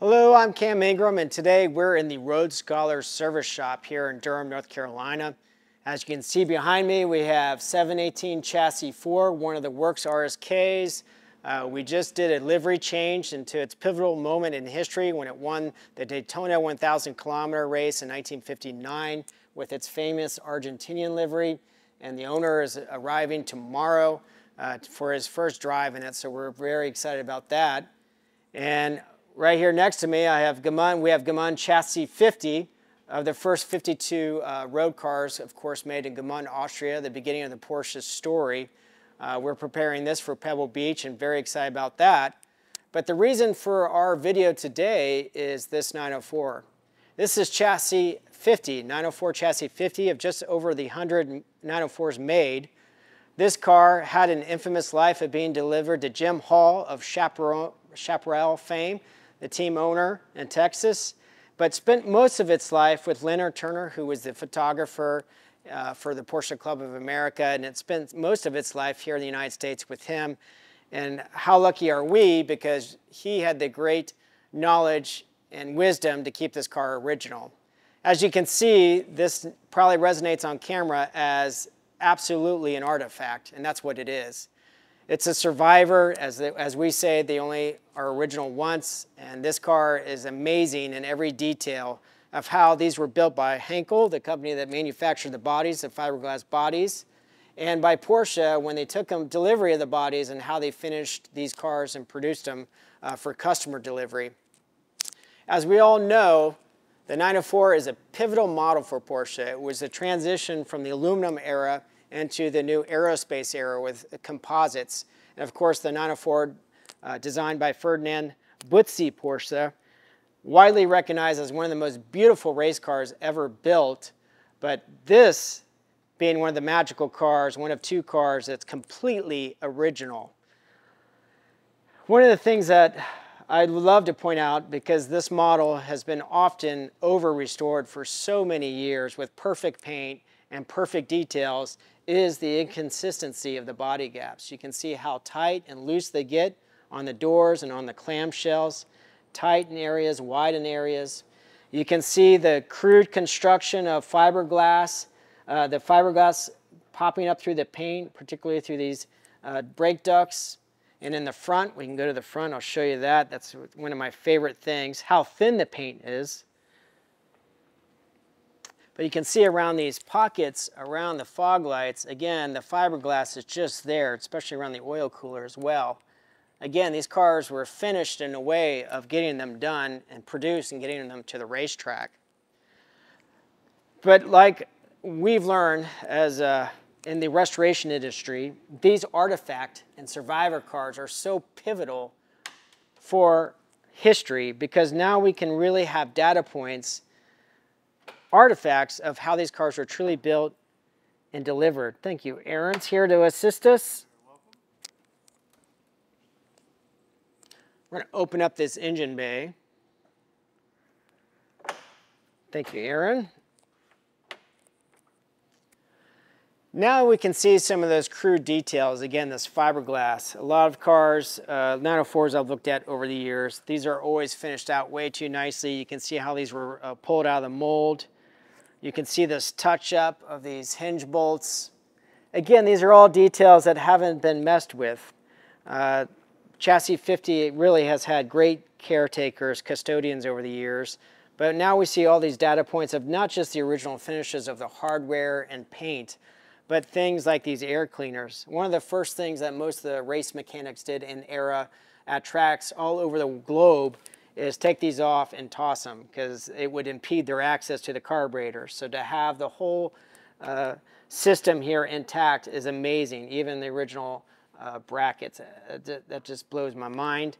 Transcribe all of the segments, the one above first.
Hello, I'm Cam Ingram, and today we're in the Road Scholars Service Shop here in Durham, North Carolina. As you can see behind me, we have 718 Chassis 4, one of the Works RSKs. Uh, we just did a livery change into its pivotal moment in history when it won the Daytona 1000 kilometer race in 1959 with its famous Argentinian livery. And the owner is arriving tomorrow uh, for his first drive in it, so we're very excited about that. And Right here next to me, I have Gmünd. We have Gmünd Chassis 50 of the first 52 uh, road cars, of course, made in Gmünd, Austria, the beginning of the Porsche story. Uh, we're preparing this for Pebble Beach and very excited about that. But the reason for our video today is this 904. This is chassis 50, 904 chassis 50 of just over the 100 904s made. This car had an infamous life of being delivered to Jim Hall of Chaparral, Chaparral fame the team owner in Texas, but spent most of its life with Leonard Turner, who was the photographer uh, for the Porsche Club of America, and it spent most of its life here in the United States with him. And how lucky are we because he had the great knowledge and wisdom to keep this car original. As you can see, this probably resonates on camera as absolutely an artifact, and that's what it is. It's a survivor, as, the, as we say, they only are original once, and this car is amazing in every detail of how these were built by Heinkel, the company that manufactured the bodies, the fiberglass bodies, and by Porsche when they took them delivery of the bodies and how they finished these cars and produced them uh, for customer delivery. As we all know, the 904 is a pivotal model for Porsche. It was a transition from the aluminum era into the new aerospace era with composites. And of course, the 904 uh, designed by Ferdinand Butzi Porsche, widely recognized as one of the most beautiful race cars ever built. But this being one of the magical cars, one of two cars that's completely original. One of the things that I'd love to point out, because this model has been often over-restored for so many years with perfect paint and perfect details, is the inconsistency of the body gaps. You can see how tight and loose they get on the doors and on the clamshells, tight in areas, wide in areas. You can see the crude construction of fiberglass, uh, the fiberglass popping up through the paint, particularly through these uh, brake ducts. And in the front, we can go to the front, I'll show you that. That's one of my favorite things, how thin the paint is. But you can see around these pockets, around the fog lights, again, the fiberglass is just there, especially around the oil cooler as well. Again, these cars were finished in a way of getting them done and produced and getting them to the racetrack. But like we've learned as uh, in the restoration industry, these artifact and survivor cars are so pivotal for history because now we can really have data points artifacts of how these cars were truly built and delivered. Thank you. Aaron's here to assist us. We're going to open up this engine bay. Thank you, Aaron. Now we can see some of those crude details. Again, this fiberglass. A lot of cars, uh, 904s I've looked at over the years, these are always finished out way too nicely. You can see how these were uh, pulled out of the mold. You can see this touch up of these hinge bolts. Again, these are all details that haven't been messed with. Uh, chassis 50 really has had great caretakers, custodians over the years, but now we see all these data points of not just the original finishes of the hardware and paint, but things like these air cleaners. One of the first things that most of the race mechanics did in era at tracks all over the globe is take these off and toss them because it would impede their access to the carburetor. So to have the whole uh, system here intact is amazing, even the original uh, brackets. Uh, that just blows my mind.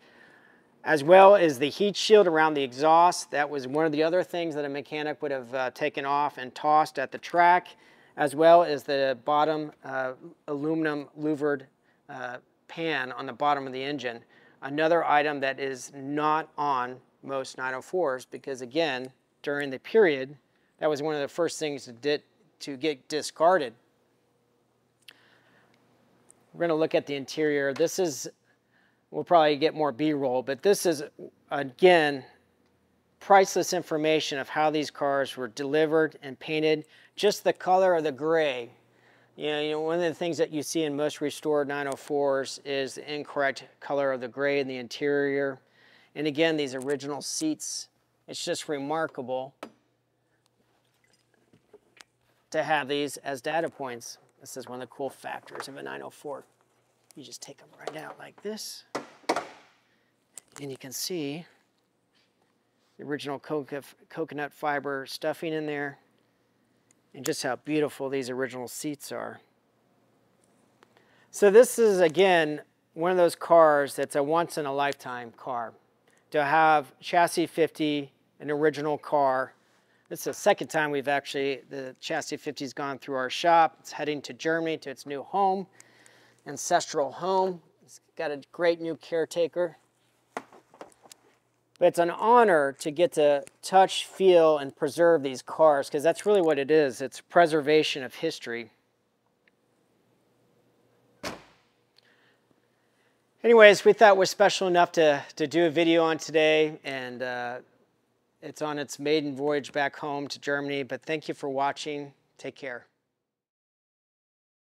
As well as the heat shield around the exhaust. That was one of the other things that a mechanic would have uh, taken off and tossed at the track, as well as the bottom uh, aluminum louvered uh, pan on the bottom of the engine. Another item that is not on most 904s because again, during the period, that was one of the first things to, to get discarded. We're to look at the interior. This is, we'll probably get more B-roll, but this is, again, priceless information of how these cars were delivered and painted. Just the color of the gray. You know, you know, one of the things that you see in most restored 904s is the incorrect color of the gray in the interior. And again, these original seats, it's just remarkable to have these as data points. This is one of the cool factors of a 904. You just take them right out like this, and you can see the original coconut fiber stuffing in there, and just how beautiful these original seats are. So this is, again, one of those cars that's a once-in-a-lifetime car. To have chassis 50, an original car, this is the second time we've actually, the chassis 50 has gone through our shop. It's heading to Germany to its new home, ancestral home. It's got a great new caretaker. But it's an honor to get to touch, feel, and preserve these cars because that's really what it is. It's preservation of history. Anyways, we thought was special enough to, to do a video on today, and uh, it's on its maiden voyage back home to Germany. But thank you for watching. Take care.